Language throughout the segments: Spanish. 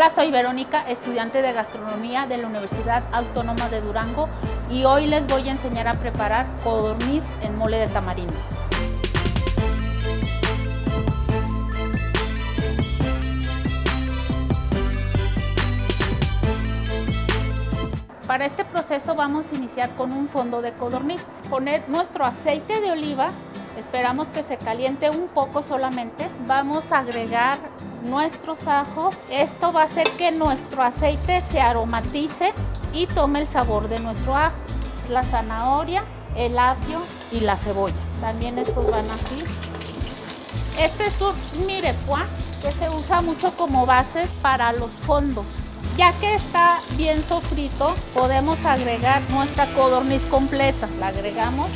Hola, soy Verónica, estudiante de gastronomía de la Universidad Autónoma de Durango y hoy les voy a enseñar a preparar codorniz en mole de tamarindo. Para este proceso vamos a iniciar con un fondo de codorniz. Poner nuestro aceite de oliva, esperamos que se caliente un poco solamente. Vamos a agregar nuestros ajos. Esto va a hacer que nuestro aceite se aromatice y tome el sabor de nuestro ajo. La zanahoria, el apio y la cebolla. También estos van así. Este es un mirepoix que se usa mucho como bases para los fondos. Ya que está bien sofrito, podemos agregar nuestra codorniz completa. La agregamos.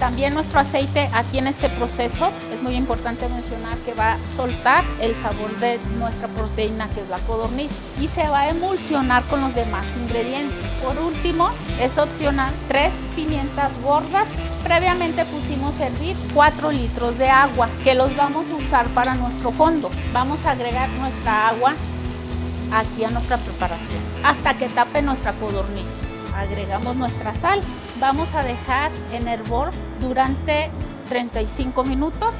También nuestro aceite aquí en este proceso, es muy importante mencionar que va a soltar el sabor de nuestra proteína que es la codorniz y se va a emulsionar con los demás ingredientes. Por último, es opcional tres pimientas gordas. Previamente pusimos a hervir 4 litros de agua que los vamos a usar para nuestro fondo. Vamos a agregar nuestra agua aquí a nuestra preparación hasta que tape nuestra codorniz. Agregamos nuestra sal. Vamos a dejar en hervor durante 35 minutos.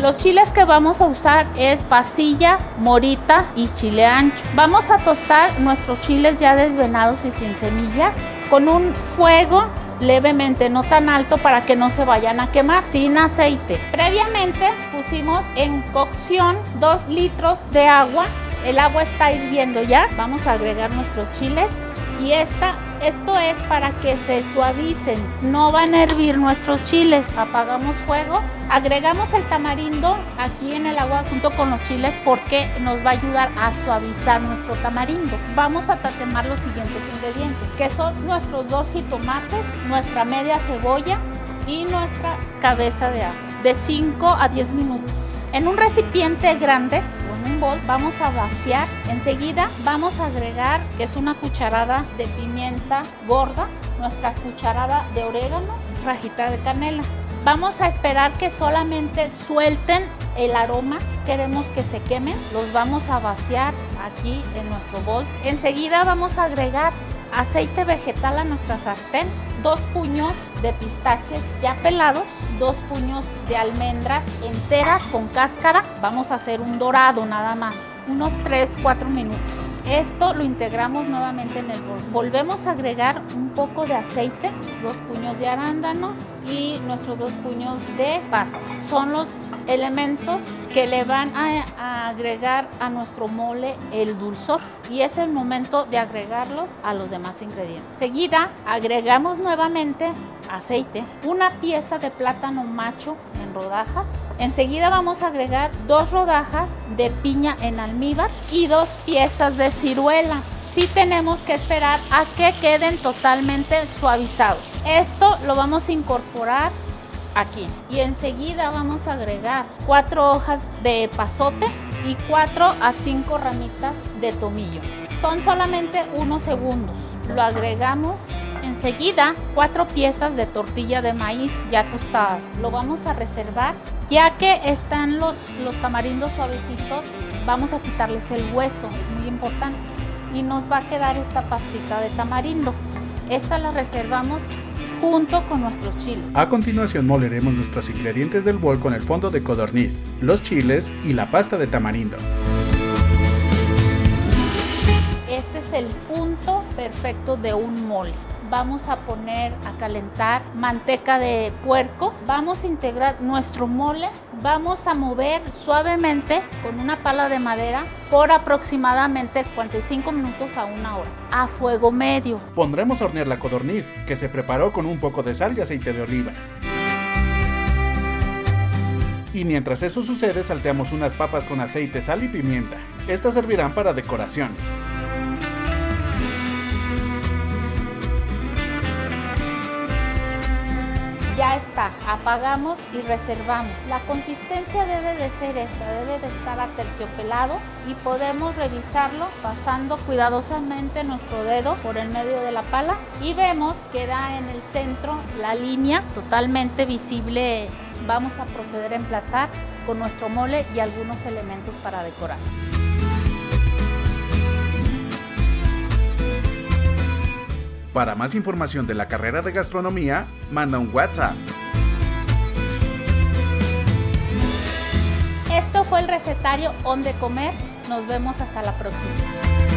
Los chiles que vamos a usar es pasilla, morita y chile ancho. Vamos a tostar nuestros chiles ya desvenados y sin semillas con un fuego levemente, no tan alto para que no se vayan a quemar, sin aceite. Previamente pusimos en cocción 2 litros de agua. El agua está hirviendo ya. Vamos a agregar nuestros chiles y esta esto es para que se suavicen, no van a hervir nuestros chiles. Apagamos fuego, agregamos el tamarindo aquí en el agua junto con los chiles porque nos va a ayudar a suavizar nuestro tamarindo. Vamos a tatemar los siguientes ingredientes, que son nuestros dos jitomates, nuestra media cebolla y nuestra cabeza de ajo, de 5 a 10 minutos. En un recipiente grande un bol vamos a vaciar. Enseguida vamos a agregar, que es una cucharada de pimienta gorda, nuestra cucharada de orégano, rajita de canela. Vamos a esperar que solamente suelten el aroma. Queremos que se quemen. Los vamos a vaciar aquí en nuestro bol. Enseguida vamos a agregar aceite vegetal a nuestra sartén, dos puños de pistaches ya pelados, dos puños de almendras enteras con cáscara. Vamos a hacer un dorado nada más, unos 3-4 minutos. Esto lo integramos nuevamente en el bol. Volvemos a agregar un poco de aceite, dos puños de arándano y nuestros dos puños de pasas. Son los elementos que le van a, agregar a nuestro mole el dulzor y es el momento de agregarlos a los demás ingredientes. Seguida agregamos nuevamente aceite, una pieza de plátano macho en rodajas. Enseguida vamos a agregar dos rodajas de piña en almíbar y dos piezas de ciruela. Sí tenemos que esperar a que queden totalmente suavizados. Esto lo vamos a incorporar aquí. Y enseguida vamos a agregar cuatro hojas de pasote y cuatro a cinco ramitas de tomillo. Son solamente unos segundos. Lo agregamos enseguida cuatro piezas de tortilla de maíz ya tostadas. Lo vamos a reservar ya que están los, los tamarindos suavecitos. Vamos a quitarles el hueso, es muy importante. Y nos va a quedar esta pastita de tamarindo. Esta la reservamos junto con nuestros chiles. A continuación moleremos nuestros ingredientes del bol con el fondo de codorniz, los chiles y la pasta de tamarindo. Este es el punto perfecto de un mole vamos a poner a calentar manteca de puerco, vamos a integrar nuestro mole, vamos a mover suavemente con una pala de madera por aproximadamente 45 minutos a una hora, a fuego medio. Pondremos a hornear la codorniz, que se preparó con un poco de sal y aceite de oliva. Y mientras eso sucede, salteamos unas papas con aceite, sal y pimienta. Estas servirán para decoración. Ya está, apagamos y reservamos. La consistencia debe de ser esta, debe de estar aterciopelado y podemos revisarlo pasando cuidadosamente nuestro dedo por el medio de la pala y vemos que da en el centro la línea totalmente visible vamos a proceder a emplatar con nuestro mole y algunos elementos para decorar. Para más información de la carrera de gastronomía, manda un WhatsApp. Esto fue el recetario On de Comer. Nos vemos hasta la próxima.